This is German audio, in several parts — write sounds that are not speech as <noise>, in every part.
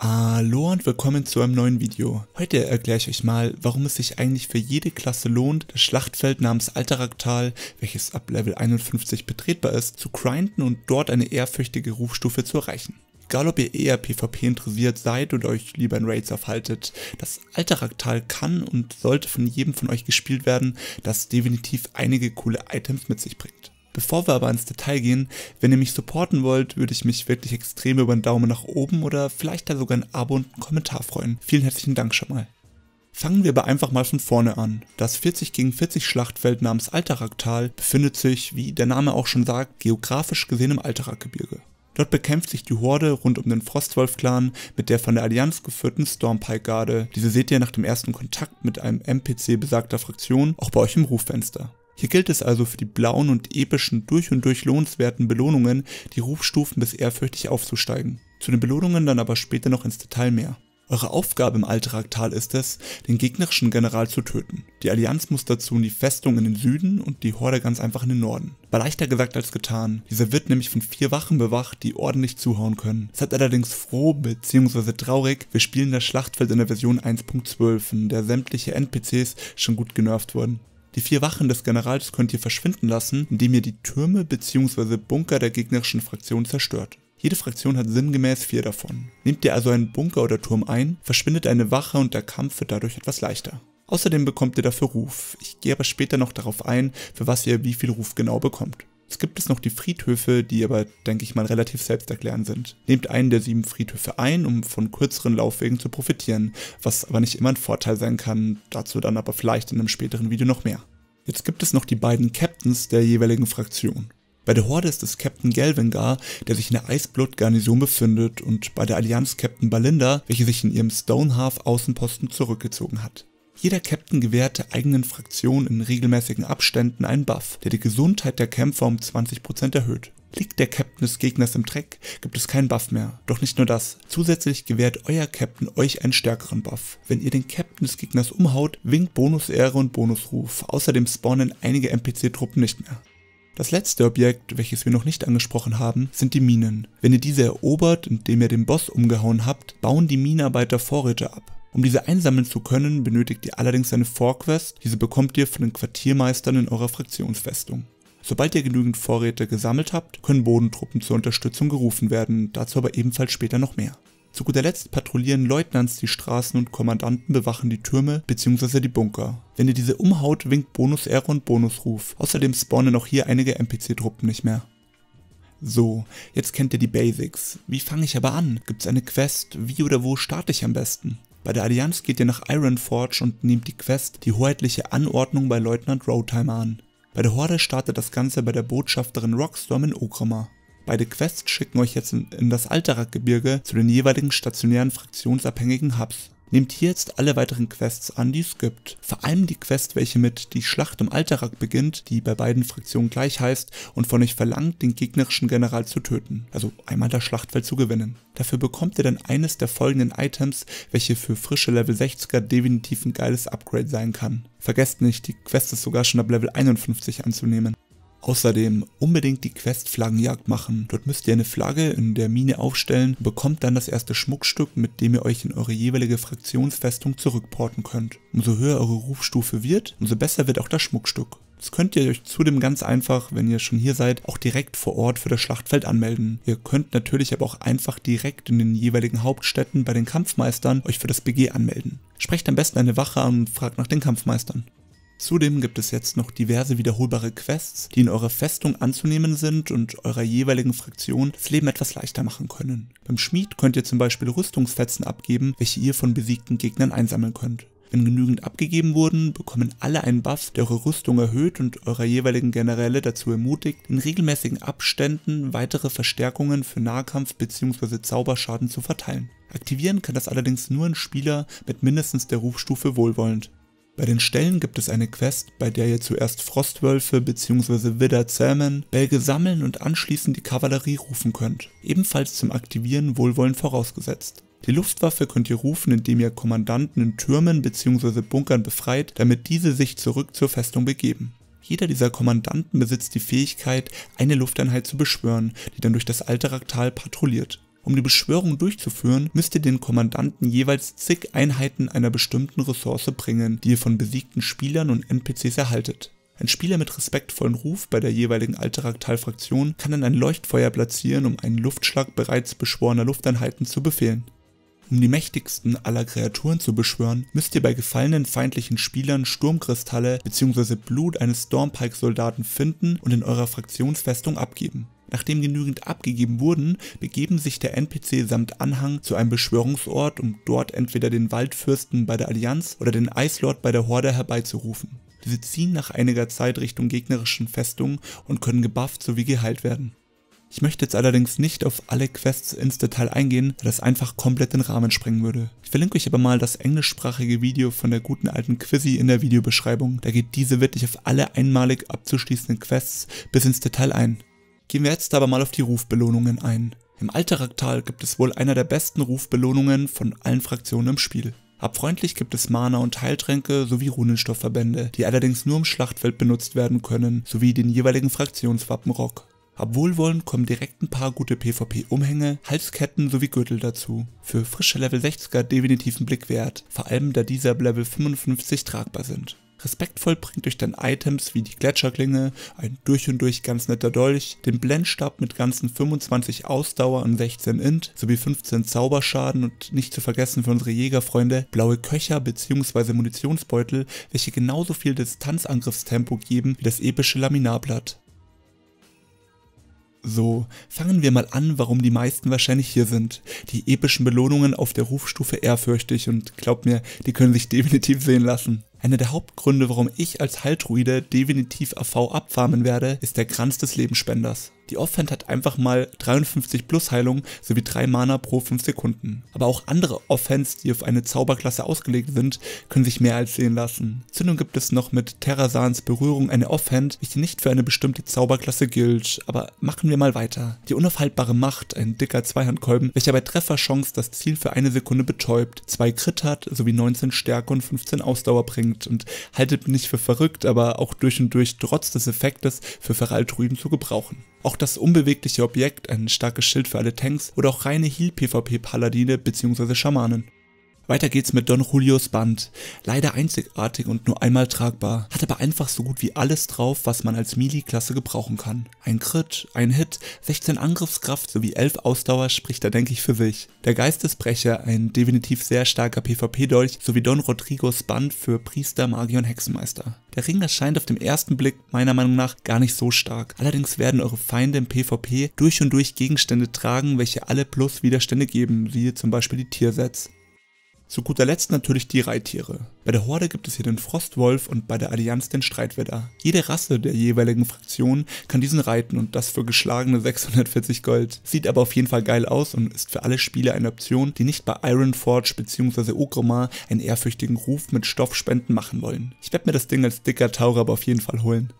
Hallo und willkommen zu einem neuen Video. Heute erkläre ich euch mal, warum es sich eigentlich für jede Klasse lohnt, das Schlachtfeld namens Alteraktal, welches ab Level 51 betretbar ist, zu grinden und dort eine ehrfürchtige Rufstufe zu erreichen. Egal ob ihr eher PvP interessiert seid oder euch lieber in Raids aufhaltet, das Alteraktal kann und sollte von jedem von euch gespielt werden, das definitiv einige coole Items mit sich bringt. Bevor wir aber ins Detail gehen, wenn ihr mich supporten wollt, würde ich mich wirklich extrem über einen Daumen nach oben oder vielleicht da sogar ein Abo und einen Kommentar freuen. Vielen herzlichen Dank schon mal. Fangen wir aber einfach mal von vorne an. Das 40 gegen 40 Schlachtfeld namens Alteraktal befindet sich, wie der Name auch schon sagt, geografisch gesehen im Alterakgebirge. Dort bekämpft sich die Horde rund um den Frostwolf-Clan mit der von der Allianz geführten Stormpike-Garde. Diese seht ihr nach dem ersten Kontakt mit einem NPC besagter Fraktion auch bei euch im Ruffenster. Hier gilt es also für die blauen und epischen durch und durch lohnenswerten Belohnungen die Rufstufen bis ehrfürchtig aufzusteigen. Zu den Belohnungen dann aber später noch ins Detail mehr. Eure Aufgabe im Alteraktal ist es, den gegnerischen General zu töten. Die Allianz muss dazu in die Festung in den Süden und die Horde ganz einfach in den Norden. War leichter gesagt als getan. Dieser wird nämlich von vier Wachen bewacht, die ordentlich zuhauen können. Seid allerdings froh bzw. traurig, wir spielen das Schlachtfeld in der Version 1.12, in der sämtliche NPCs schon gut genervt wurden. Die vier Wachen des Generals könnt ihr verschwinden lassen, indem ihr die Türme bzw. Bunker der gegnerischen Fraktion zerstört. Jede Fraktion hat sinngemäß vier davon. Nehmt ihr also einen Bunker oder Turm ein, verschwindet eine Wache und der Kampf wird dadurch etwas leichter. Außerdem bekommt ihr dafür Ruf. Ich gehe aber später noch darauf ein, für was ihr wie viel Ruf genau bekommt. Es gibt es noch die Friedhöfe, die aber, denke ich mal, relativ selbsterklärend sind. Nehmt einen der sieben Friedhöfe ein, um von kürzeren Laufwegen zu profitieren, was aber nicht immer ein Vorteil sein kann, dazu dann aber vielleicht in einem späteren Video noch mehr. Jetzt gibt es noch die beiden Captains der jeweiligen Fraktion. Bei der Horde ist es Captain Gelvengar, der sich in der Eisblut-Garnison befindet und bei der Allianz Captain Balinda, welche sich in ihrem Stonehalf-Außenposten zurückgezogen hat. Jeder Captain gewährt der eigenen Fraktion in regelmäßigen Abständen einen Buff, der die Gesundheit der Kämpfer um 20% erhöht. Liegt der Captain des Gegners im Dreck, gibt es keinen Buff mehr. Doch nicht nur das. Zusätzlich gewährt euer Captain euch einen stärkeren Buff. Wenn ihr den Captain des Gegners umhaut, winkt Bonus-Ehre und Bonusruf. Außerdem spawnen einige NPC-Truppen nicht mehr. Das letzte Objekt, welches wir noch nicht angesprochen haben, sind die Minen. Wenn ihr diese erobert, indem ihr den Boss umgehauen habt, bauen die Minenarbeiter Vorräte ab. Um diese einsammeln zu können, benötigt ihr allerdings eine Vorquest, diese bekommt ihr von den Quartiermeistern in eurer Fraktionsfestung. Sobald ihr genügend Vorräte gesammelt habt, können Bodentruppen zur Unterstützung gerufen werden, dazu aber ebenfalls später noch mehr. Zu guter Letzt patrouillieren Leutnants die Straßen und Kommandanten bewachen die Türme bzw. die Bunker. Wenn ihr diese umhaut, winkt Bonus-Ehre und Bonusruf. Außerdem spawnen auch hier einige NPC-Truppen nicht mehr. So, jetzt kennt ihr die Basics. Wie fange ich aber an? Gibt es eine Quest? Wie oder wo starte ich am besten? Bei der Allianz geht ihr nach Ironforge und nehmt die Quest die hoheitliche Anordnung bei Leutnant Roadtimer an. Bei der Horde startet das Ganze bei der Botschafterin Rockstorm in Ograma. Beide Quests schicken euch jetzt in, in das Alterak-Gebirge zu den jeweiligen stationären fraktionsabhängigen Hubs. Nehmt hier jetzt alle weiteren Quests an, die es gibt. Vor allem die Quest, welche mit Die Schlacht um Alterak beginnt, die bei beiden Fraktionen gleich heißt und von euch verlangt, den gegnerischen General zu töten, also einmal das Schlachtfeld zu gewinnen. Dafür bekommt ihr dann eines der folgenden Items, welche für frische Level 60er definitiv ein geiles Upgrade sein kann. Vergesst nicht, die Quest ist sogar schon ab Level 51 anzunehmen. Außerdem unbedingt die Quest Flaggenjagd machen. Dort müsst ihr eine Flagge in der Mine aufstellen und bekommt dann das erste Schmuckstück, mit dem ihr euch in eure jeweilige Fraktionsfestung zurückporten könnt. Umso höher eure Rufstufe wird, umso besser wird auch das Schmuckstück. Das könnt ihr euch zudem ganz einfach, wenn ihr schon hier seid, auch direkt vor Ort für das Schlachtfeld anmelden. Ihr könnt natürlich aber auch einfach direkt in den jeweiligen Hauptstädten bei den Kampfmeistern euch für das BG anmelden. Sprecht am besten eine Wache an und fragt nach den Kampfmeistern. Zudem gibt es jetzt noch diverse wiederholbare Quests, die in eurer Festung anzunehmen sind und eurer jeweiligen Fraktion das Leben etwas leichter machen können. Beim Schmied könnt ihr zum Beispiel Rüstungsfetzen abgeben, welche ihr von besiegten Gegnern einsammeln könnt. Wenn genügend abgegeben wurden, bekommen alle einen Buff, der eure Rüstung erhöht und eurer jeweiligen Generäle dazu ermutigt, in regelmäßigen Abständen weitere Verstärkungen für Nahkampf bzw. Zauberschaden zu verteilen. Aktivieren kann das allerdings nur ein Spieler mit mindestens der Rufstufe Wohlwollend. Bei den Stellen gibt es eine Quest, bei der ihr zuerst Frostwölfe bzw. Widderzähmen, Bälge sammeln und anschließend die Kavallerie rufen könnt. Ebenfalls zum Aktivieren Wohlwollen vorausgesetzt. Die Luftwaffe könnt ihr rufen, indem ihr Kommandanten in Türmen bzw. Bunkern befreit, damit diese sich zurück zur Festung begeben. Jeder dieser Kommandanten besitzt die Fähigkeit, eine Lufteinheit zu beschwören, die dann durch das Alteraktal patrouilliert. Um die Beschwörung durchzuführen, müsst ihr den Kommandanten jeweils zig Einheiten einer bestimmten Ressource bringen, die ihr von besiegten Spielern und NPCs erhaltet. Ein Spieler mit respektvollen Ruf bei der jeweiligen Alteraktal-Fraktion kann dann ein Leuchtfeuer platzieren, um einen Luftschlag bereits beschworener Lufteinheiten zu befehlen. Um die mächtigsten aller Kreaturen zu beschwören, müsst ihr bei gefallenen feindlichen Spielern Sturmkristalle bzw. Blut eines Stormpike-Soldaten finden und in eurer Fraktionsfestung abgeben. Nachdem genügend abgegeben wurden, begeben sich der NPC samt Anhang zu einem Beschwörungsort, um dort entweder den Waldfürsten bei der Allianz oder den Eislord bei der Horde herbeizurufen. Diese ziehen nach einiger Zeit Richtung gegnerischen Festungen und können gebufft sowie geheilt werden. Ich möchte jetzt allerdings nicht auf alle Quests ins Detail eingehen, weil das einfach komplett den Rahmen sprengen würde. Ich verlinke euch aber mal das englischsprachige Video von der guten alten Quizzy in der Videobeschreibung. Da geht diese wirklich auf alle einmalig abzuschließenden Quests bis ins Detail ein. Gehen wir jetzt aber mal auf die Rufbelohnungen ein. Im Alteraktal gibt es wohl einer der besten Rufbelohnungen von allen Fraktionen im Spiel. Abfreundlich gibt es Mana- und Heiltränke sowie Runenstoffverbände, die allerdings nur im Schlachtfeld benutzt werden können, sowie den jeweiligen Fraktionswappen Rock. Ab Wohlwollen kommen direkt ein paar gute PvP-Umhänge, Halsketten sowie Gürtel dazu. Für frische Level 60er definitiv einen Blick wert, vor allem da diese ab Level 55 tragbar sind. Respektvoll bringt euch dann Items wie die Gletscherklinge, ein durch und durch ganz netter Dolch, den Blendstab mit ganzen 25 Ausdauer und 16 Int sowie 15 Zauberschaden und nicht zu vergessen für unsere Jägerfreunde blaue Köcher bzw. Munitionsbeutel, welche genauso viel Distanzangriffstempo geben wie das epische Laminarblatt. So, fangen wir mal an, warum die meisten wahrscheinlich hier sind. Die epischen Belohnungen auf der Rufstufe ehrfürchtig und glaubt mir, die können sich definitiv sehen lassen. Einer der Hauptgründe, warum ich als Heiltruide definitiv AV abfarmen werde, ist der Kranz des Lebensspenders. Die Offhand hat einfach mal 53 plus Heilung sowie 3 Mana pro 5 Sekunden. Aber auch andere Offhands, die auf eine Zauberklasse ausgelegt sind, können sich mehr als sehen lassen. Zudem gibt es noch mit Terrasans Berührung eine Offhand, welche nicht für eine bestimmte Zauberklasse gilt. Aber machen wir mal weiter. Die unaufhaltbare Macht, ein dicker Zweihandkolben, welcher bei Trefferchance das Ziel für eine Sekunde betäubt, 2 Crit hat sowie 19 Stärke und 15 Ausdauer bringt und haltet nicht für verrückt, aber auch durch und durch trotz des Effektes für Feraltruiden zu gebrauchen. Auch das unbewegliche Objekt, ein starkes Schild für alle Tanks oder auch reine Heal-PvP-Paladine bzw. Schamanen. Weiter geht's mit Don Julios Band. Leider einzigartig und nur einmal tragbar, hat aber einfach so gut wie alles drauf, was man als Melee-Klasse gebrauchen kann. Ein Crit, ein Hit, 16 Angriffskraft sowie 11 Ausdauer spricht da denke ich für sich. Der Geistesbrecher, ein definitiv sehr starker PvP-Dolch, sowie Don Rodrigos Band für Priester, Magier und Hexenmeister. Der Ring erscheint auf dem ersten Blick meiner Meinung nach gar nicht so stark. Allerdings werden eure Feinde im PvP durch und durch Gegenstände tragen, welche alle plus Widerstände geben, siehe zum Beispiel die Tiersets. Zu guter Letzt natürlich die Reittiere. Bei der Horde gibt es hier den Frostwolf und bei der Allianz den Streitwedder. Jede Rasse der jeweiligen Fraktion kann diesen reiten und das für geschlagene <laughs> 640 Gold. Sieht aber auf jeden Fall geil aus und ist für alle Spieler eine Option, die nicht bei Ironforge bzw. Ogromar einen ehrfürchtigen Ruf mit Stoffspenden machen wollen. Ich werde mir das Ding als dicker Taucher aber auf jeden Fall holen.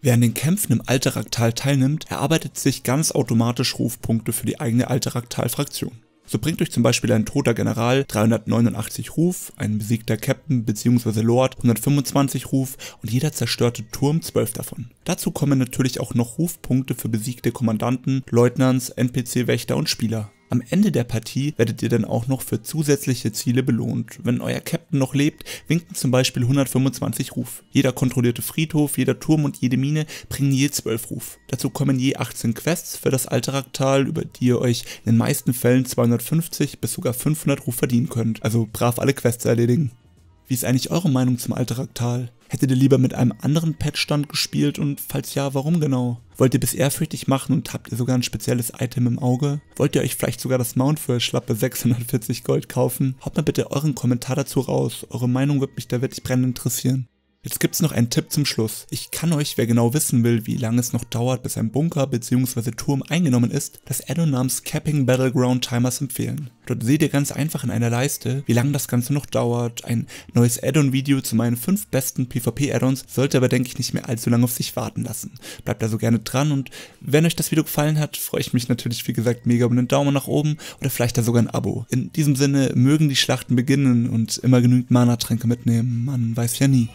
Wer an den Kämpfen im Alteraktal teilnimmt, erarbeitet sich ganz automatisch Rufpunkte für die eigene Alteraktal-Fraktion. So bringt euch zum Beispiel ein toter General 389 Ruf, ein besiegter Captain bzw. Lord 125 Ruf und jeder zerstörte Turm 12 davon. Dazu kommen natürlich auch noch Rufpunkte für besiegte Kommandanten, Leutnants, NPC-Wächter und Spieler. Am Ende der Partie werdet ihr dann auch noch für zusätzliche Ziele belohnt. Wenn euer Captain noch lebt, winken zum Beispiel 125 Ruf. Jeder kontrollierte Friedhof, jeder Turm und jede Mine bringen je 12 Ruf. Dazu kommen je 18 Quests für das Alteraktal, über die ihr euch in den meisten Fällen 250 bis sogar 500 Ruf verdienen könnt. Also brav alle Quests erledigen. Wie ist eigentlich eure Meinung zum Alteraktal? Hättet ihr lieber mit einem anderen Patchstand gespielt und falls ja, warum genau? Wollt ihr bis ehrfürchtig machen und habt ihr sogar ein spezielles Item im Auge? Wollt ihr euch vielleicht sogar das Mount für schlappe 640 Gold kaufen? Haut mal bitte euren Kommentar dazu raus. Eure Meinung wird mich da wirklich brennend interessieren. Jetzt gibt's noch einen Tipp zum Schluss. Ich kann euch, wer genau wissen will, wie lange es noch dauert, bis ein Bunker bzw. Turm eingenommen ist, das Addon namens Capping Battleground Timers empfehlen. Dort seht ihr ganz einfach in einer Leiste, wie lange das Ganze noch dauert. Ein neues Addon-Video zu meinen 5 besten PvP-Addons sollte aber denke ich nicht mehr allzu lange auf sich warten lassen. Bleibt also gerne dran und wenn euch das Video gefallen hat, freue ich mich natürlich wie gesagt mega über einen Daumen nach oben oder vielleicht da sogar ein Abo. In diesem Sinne mögen die Schlachten beginnen und immer genügend Mana-Tränke mitnehmen, man weiß ja nie.